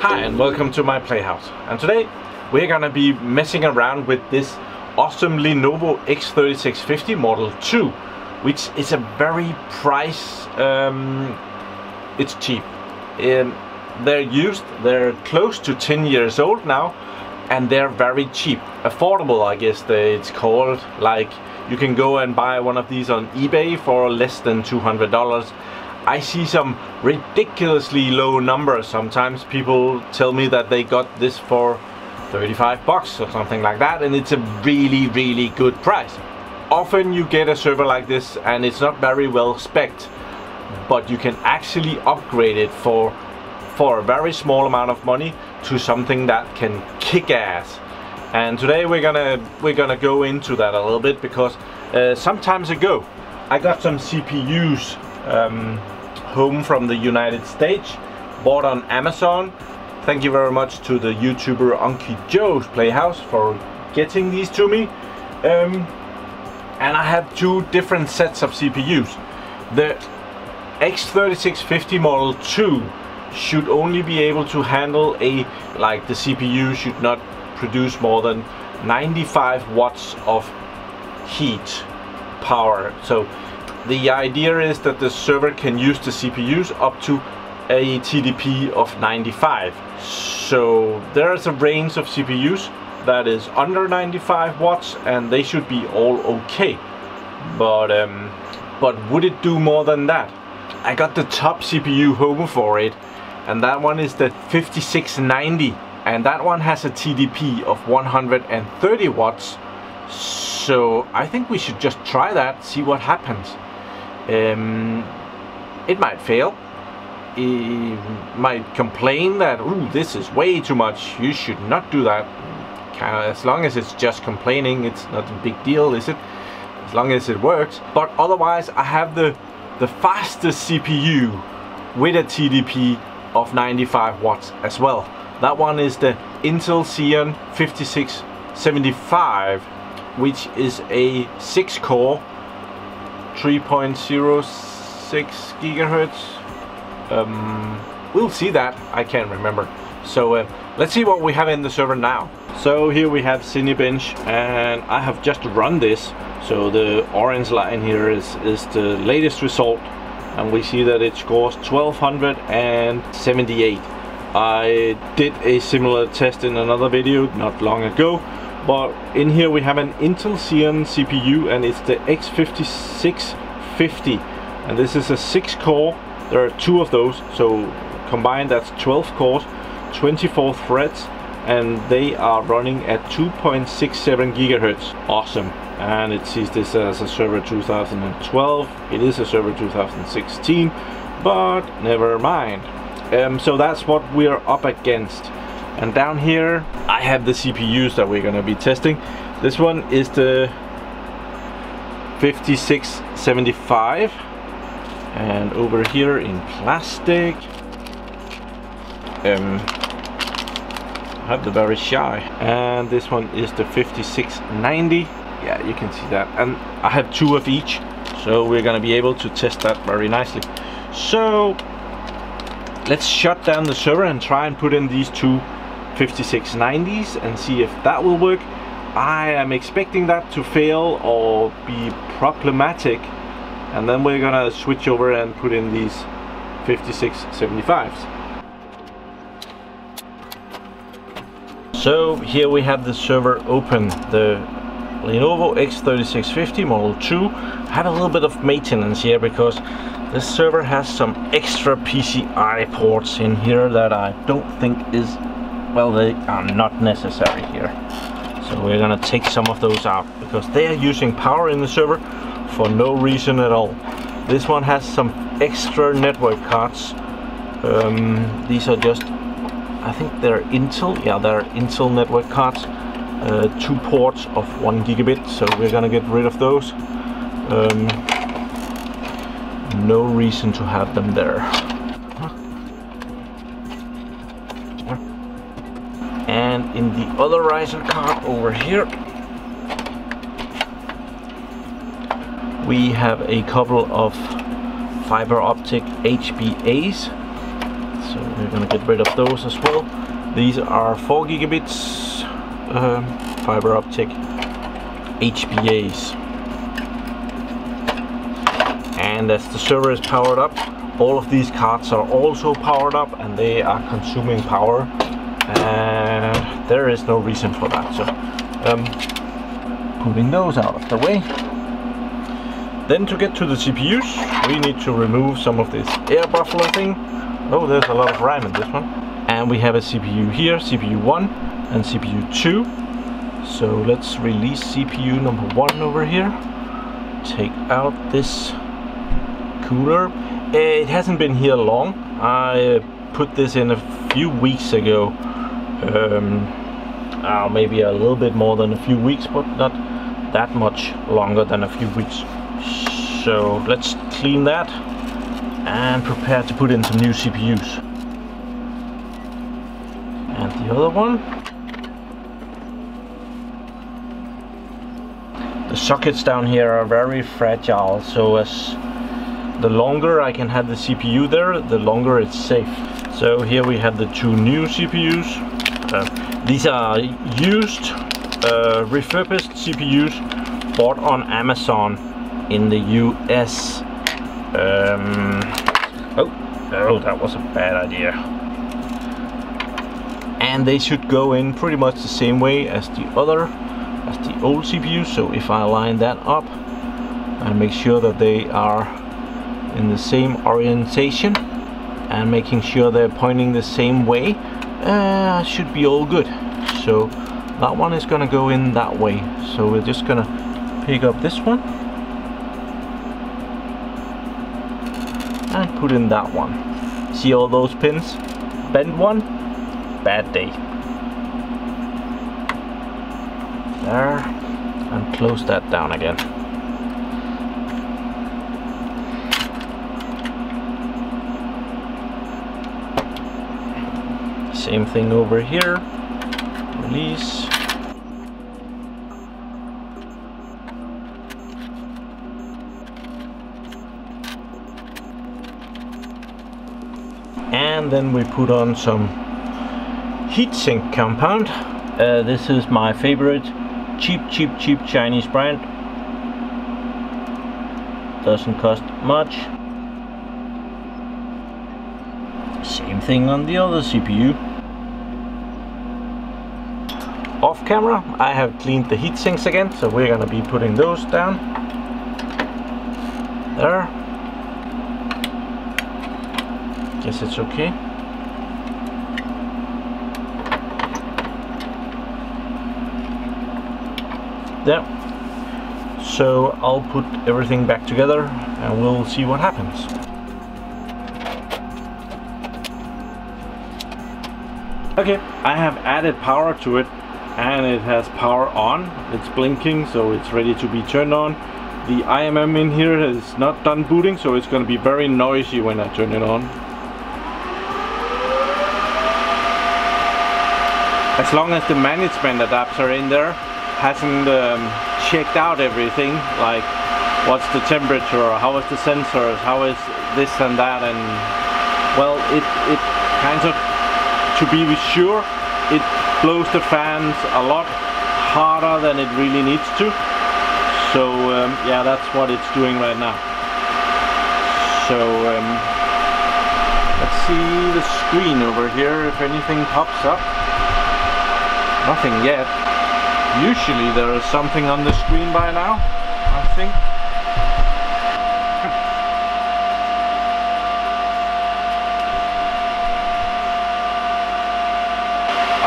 Hi and welcome to my playhouse. And today we're gonna be messing around with this awesome Lenovo X3650 Model 2 which is a very price um, it's cheap. And they're used they're close to 10 years old now and they're very cheap. Affordable I guess it's called like you can go and buy one of these on eBay for less than $200 I see some ridiculously low numbers. Sometimes people tell me that they got this for 35 bucks or something like that and it's a really really good price. Often you get a server like this and it's not very well specced but you can actually upgrade it for for a very small amount of money to something that can kick ass. And today we're gonna we're gonna go into that a little bit because uh, sometimes ago I got some CPUs um, home from the United States, bought on Amazon. Thank you very much to the YouTuber Unky Joe's Playhouse for getting these to me. Um, and I have two different sets of CPUs. The X3650 Model 2 should only be able to handle a, like the CPU should not produce more than 95 watts of heat power. So the idea is that the server can use the CPUs up to a TDP of 95. So there's a range of CPUs that is under 95 watts and they should be all okay. But um, but would it do more than that? I got the top CPU home for it and that one is the 5690 and that one has a TDP of 130 watts so I think we should just try that see what happens um, it might fail. It might complain that, ooh, this is way too much. You should not do that. Kind of, as long as it's just complaining, it's not a big deal, is it? As long as it works. But otherwise, I have the the fastest CPU with a TDP of 95 watts as well. That one is the Intel Xeon 5675, which is a 6 core 3.06 gigahertz. Um, we'll see that. I can't remember. So uh, let's see what we have in the server now. So here we have Cinebench and I have just run this. So the orange line here is is the latest result and we see that it scores 1278 I did a similar test in another video not long ago but in here we have an Intel Xeon CPU and it's the X5650 and this is a 6 core. There are two of those so combined that's 12 cores 24 threads and they are running at 2.67 gigahertz. Awesome. And it sees this as a server 2012 it is a server 2016 but never mind um, so that's what we are up against. And down here I have the CPUs that we're gonna be testing. This one is the 5675 and over here in plastic um, I have the very shy. And this one is the 5690 yeah you can see that. And I have two of each so we're gonna be able to test that very nicely. So let's shut down the server and try and put in these two 5690s and see if that will work. I am expecting that to fail or be problematic and then we're gonna switch over and put in these 5675s. So here we have the server open, the Lenovo X3650 Model 2. I have a little bit of maintenance here because this server has some extra PCI ports in here that I don't think is well they are not necessary here. So we're gonna take some of those out because they are using power in the server for no reason at all. This one has some extra network cards. Um, these are just I think they're Intel yeah they're Intel network cards. Uh, two ports of one gigabit so we're gonna get rid of those. Um, no reason to have them there and in the other riser card over here we have a couple of fiber optic HBAs. So we're gonna get rid of those as well. These are 4 gigabits um, fiber optic HBAs. And as the server is powered up, all of these cards are also powered up and they are consuming power. And there is no reason for that. So um, putting those out of the way. Then to get to the CPUs, we need to remove some of this air buffalo thing. Oh, there's a lot of RAM in this one. And we have a CPU here, CPU 1 and CPU 2. So let's release CPU number 1 over here. Take out this cooler. It hasn't been here long. I put this in a few weeks ago. Um, uh, maybe a little bit more than a few weeks, but not that much longer than a few weeks. So let's clean that and prepare to put in some new CPUs. And the other one. The sockets down here are very fragile, so as the longer I can have the CPU there, the longer it's safe. So here we have the two new CPUs. Uh, these are used, uh, refurbished CPUs bought on Amazon in the US. Um, oh, oh, that was a bad idea. And they should go in pretty much the same way as the other, as the old CPU. So if I line that up and make sure that they are in the same orientation and making sure they're pointing the same way, uh, should be all good. So that one is gonna go in that way. So we're just gonna pick up this one and put in that one. See all those pins? Bend one, bad day. There, and close that down again. Same thing over here. Release. and then we put on some heatsink compound uh, this is my favorite cheap cheap cheap Chinese brand doesn't cost much same thing on the other CPU camera I have cleaned the heat sinks again so we're gonna be putting those down there guess it's okay. There. So I'll put everything back together and we'll see what happens. Okay, I have added power to it and it has power on. It's blinking so it's ready to be turned on. The IMM in here is not done booting so it's going to be very noisy when I turn it on. as long as the management adapter in there hasn't um, checked out everything like what's the temperature how is the sensors how is this and that and well it it kind of to be sure it blows the fans a lot harder than it really needs to so um, yeah that's what it's doing right now so um, let's see the screen over here if anything pops up Nothing yet. Usually there is something on the screen by now, I think.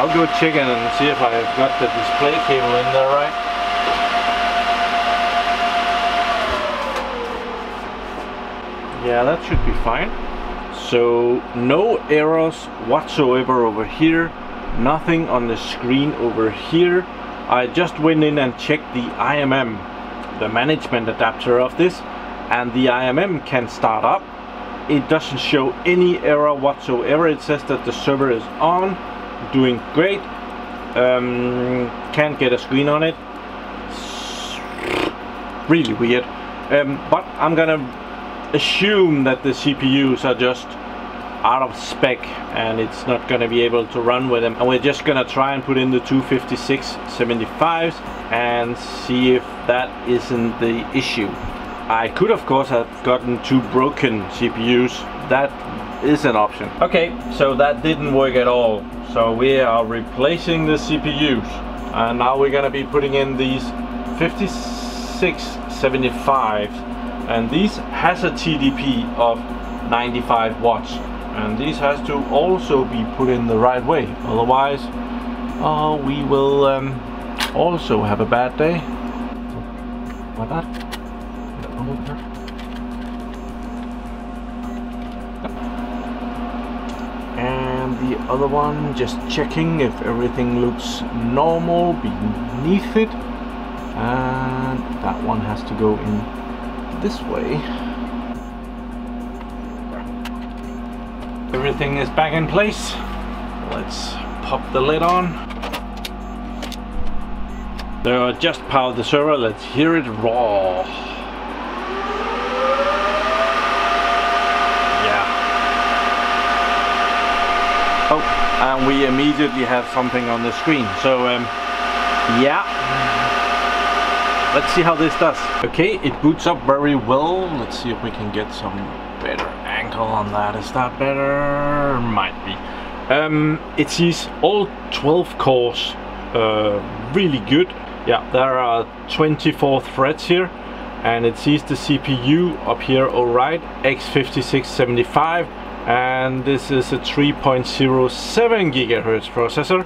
I'll go check and see if I've got the display cable in there right. Yeah, that should be fine. So no errors whatsoever over here. Nothing on the screen over here. I just went in and checked the IMM the management adapter of this and the IMM can start up. It doesn't show any error whatsoever. It says that the server is on doing great. Um, can't get a screen on it. Really weird. Um, but I'm gonna assume that the CPUs are just out of spec and it's not to be able to run with them. And we're just to try and put in the 256-75s and see if that isn't the issue. I could of course have gotten two broken CPUs, that is an option. Okay, so that didn't work at all. So we are replacing the CPUs and now we're going to be putting in these 5675 and these has a TDP of 95 watts. And this has to also be put in the right way. Otherwise uh, we will um, also have a bad day. What that the other one just checking if everything looks normal beneath it and that one has to go in this way Everything is back in place. Let's pop the lid on. There I just powered the server. Let's hear it raw. Yeah. Oh, and we immediately have something on the screen. So, um, yeah. Let's see how this does. Okay, it boots up very well. Let's see if we can get some better angle on that. Is that better? Might be. Um, it sees all 12 cores uh, really good. Yeah, there are 24 threads here and it sees the CPU up here alright, X5675 and this is a 3.07 gigahertz processor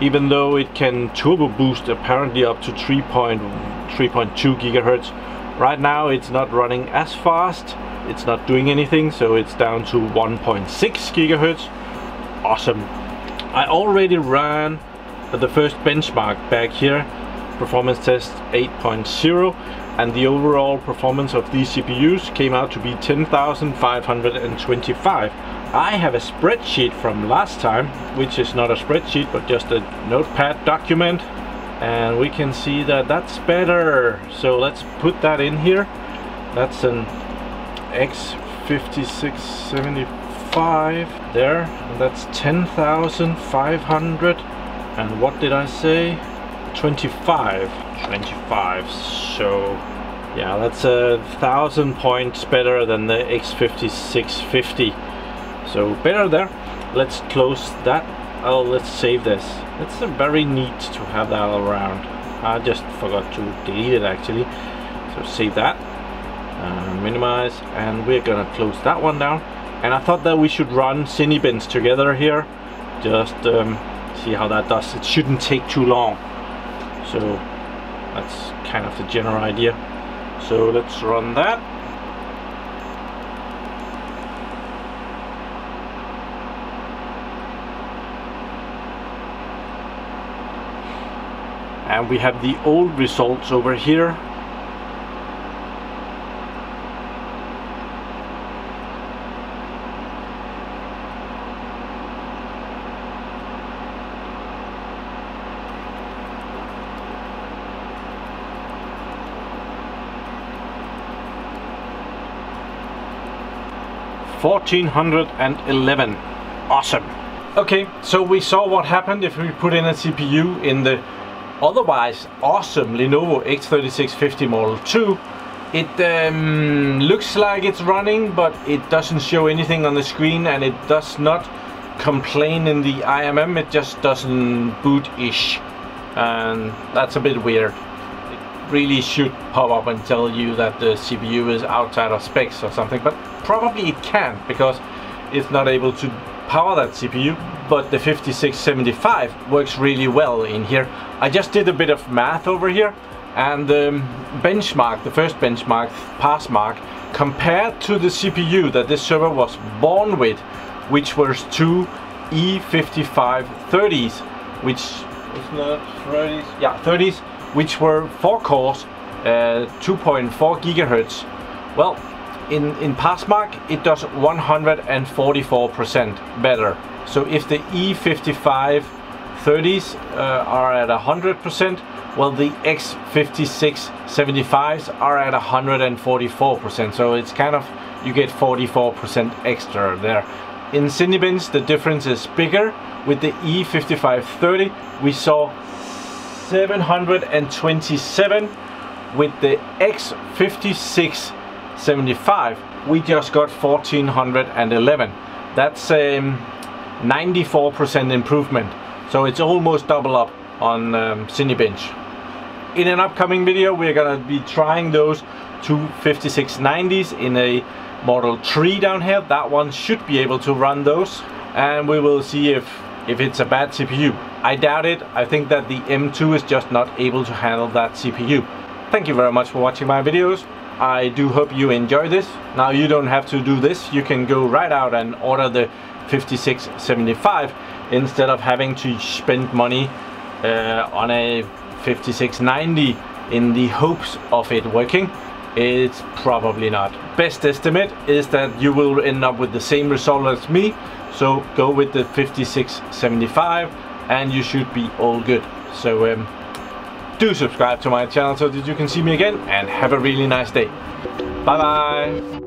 even though it can turbo boost apparently up to 3.3.2 gigahertz. Right now it's not running as fast. It's not doing anything so it's down to 1.6 gigahertz. Awesome. I already ran the first benchmark back here performance test 8.0 and the overall performance of these CPUs came out to be 10,525 I have a spreadsheet from last time which is not a spreadsheet but just a notepad document and we can see that that's better. So let's put that in here. That's an X5675 there and that's 10,500 and what did I say 25 25 so yeah that's a thousand points better than the X5650 so better there. Let's close that. Oh let's save this. It's very neat to have that around. I just forgot to delete it actually. So save that. Uh, minimize and we're gonna close that one down. And I thought that we should run Cinnamons together here. Just um, see how that does. It shouldn't take too long so that's kind of the general idea. So let's run that. And we have the old results over here Fourteen hundred and eleven. Awesome. Okay, so we saw what happened if we put in a CPU in the otherwise awesome Lenovo X3650 Model 2. It um, looks like it's running, but it doesn't show anything on the screen and it does not complain in the IMM, it just doesn't boot-ish. And that's a bit weird. It really should pop up and tell you that the CPU is outside of specs or something, but probably it can't because it's not able to power that CPU but the 5675 works really well in here. I just did a bit of math over here and the benchmark, the first benchmark, Passmark, compared to the CPU that this server was born with, which was two E5530s, which is not 30s, yeah, 30s, which were four cores, uh, 2.4 gigahertz. Well, in, in Passmark it does 144% better. So if the E55 30s uh, are at 100%, well the X5675s are at 144%, so it's kind of, you get 44% extra there. In Cinebench the difference is bigger, with the E5530 we saw 727 with the X5675 we just got 1411 that's a um, 94% improvement so it's almost double up on um, Cinebench in an upcoming video we're gonna be trying those two 5690s in a Model 3 down here that one should be able to run those and we will see if if it's a bad CPU. I doubt it. I think that the M2 is just not able to handle that CPU. Thank you very much for watching my videos. I do hope you enjoy this. Now you don't have to do this. You can go right out and order the 5675 instead of having to spend money uh, on a 5690 in the hopes of it working. It's probably not. Best estimate is that you will end up with the same result as me so go with the 5675 and you should be all good. So um, do subscribe to my channel so that you can see me again and have a really nice day. Bye bye!